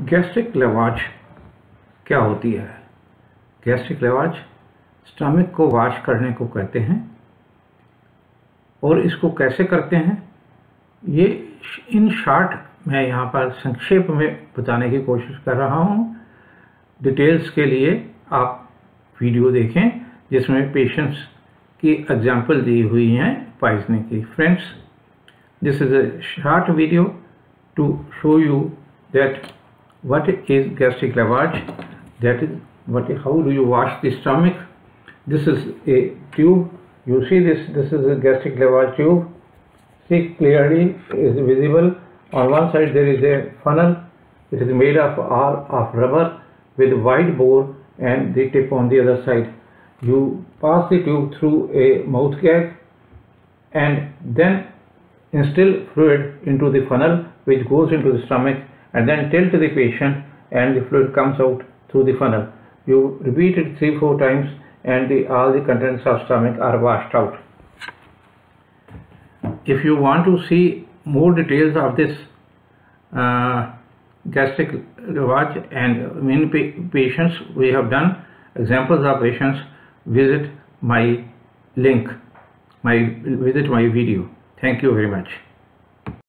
Gastric लवाज क्या होती है? गैस्ट्रिक लवाज स्टमक को वाश करने को कहते हैं। और इसको कैसे करते हैं? ये इन शार्ट मैं यहाँ पर संक्षेप में बताने की कोशिश कर रहा हूँ। डिटेल्स के लिए आप वीडियो देखें, जिसमें पेशेंट्स की एग्जांपल दी हुई हैं पाइजने की। Friends this is a short video to show you that what is gastric lavage? That is what how do you wash the stomach? This is a tube. You see this this is a gastric lavage tube. See clearly is visible. On one side there is a funnel. It is made of of rubber with wide bore and the tip on the other side. You pass the tube through a mouth gag and then instill fluid into the funnel which goes into the stomach and then tilt the patient and the fluid comes out through the funnel. You repeat it three four times and the, all the contents of stomach are washed out. If you want to see more details of this uh, gastric lavage and many pa patients we have done examples of patients visit my link my visit my video thank you very much